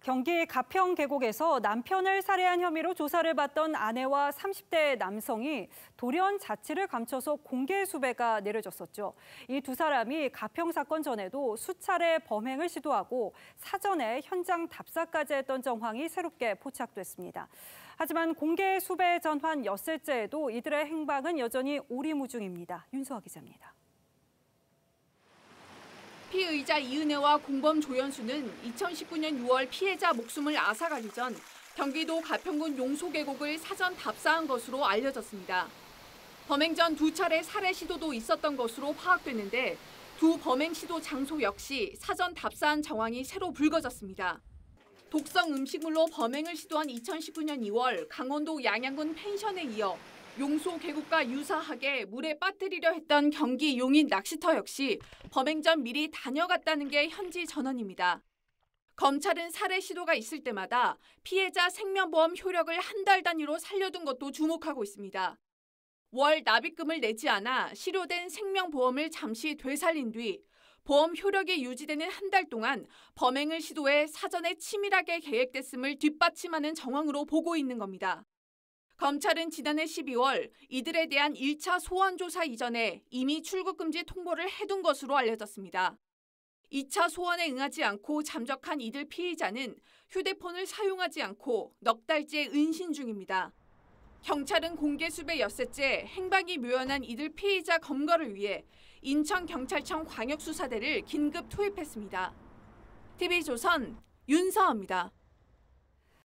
경기 가평 계곡에서 남편을 살해한 혐의로 조사를 받던 아내와 30대 남성이 돌연 자취를 감춰서 공개 수배가 내려졌었죠. 이 두 사람이 가평 사건 전에도 수차례 범행을 시도하고 사전에 현장 답사까지 했던 정황이 새롭게 포착됐습니다. 하지만 공개 수배 전환 엿새째에도 이들의 행방은 여전히 오리무중입니다. 윤수아 기자입니다. 피의자 이은혜와 공범 조연수는 2019년 6월 피해자 목숨을 앗아가기 전 경기도 가평군 용소 계곡을 사전 답사한 것으로 알려졌습니다. 범행 전 두 차례 살해 시도도 있었던 것으로 파악됐는데 두 범행 시도 장소 역시 사전 답사한 정황이 새로 불거졌습니다. 독성 음식물로 범행을 시도한 2019년 2월 강원도 양양군 펜션에 이어 용소 계곡과 유사하게 물에 빠뜨리려 했던 경기 용인 낚시터 역시 범행 전 미리 다녀갔다는 게 현지 전원입니다. 검찰은 살해 시도가 있을 때마다 피해자 생명보험 효력을 한 달 단위로 살려둔 것도 주목하고 있습니다. 월 납입금을 내지 않아 실효된 생명보험을 잠시 되살린 뒤 보험 효력이 유지되는 한 달 동안 범행을 시도해 사전에 치밀하게 계획됐음을 뒷받침하는 정황으로 보고 있는 겁니다. 검찰은 지난해 12월 이들에 대한 1차 소환 조사 이전에 이미 출국 금지 통보를 해둔 것으로 알려졌습니다. 2차 소환에 응하지 않고 잠적한 이들 피의자는 휴대폰을 사용하지 않고 넉 달째 은신 중입니다. 경찰은 공개 수배 엿새째 행방이 묘연한 이들 피의자 검거를 위해 인천경찰청 광역수사대를 긴급 투입했습니다. TV조선 윤서입니다.